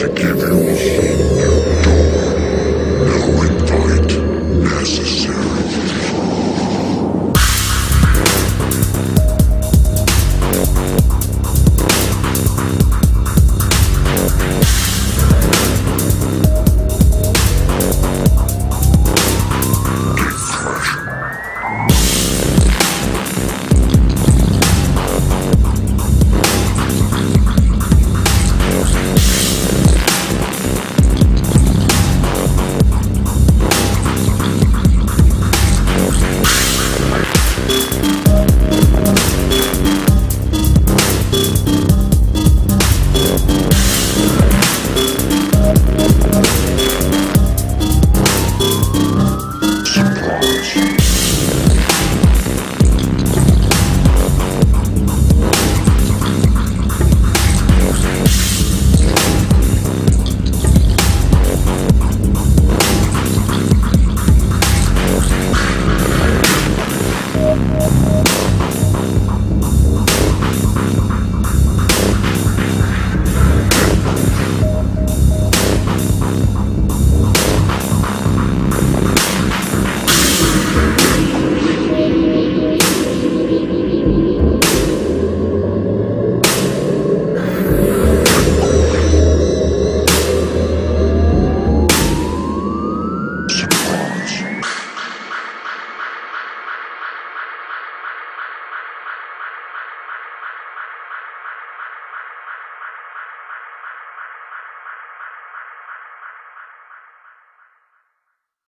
to give you a whole new door, no invite necessary.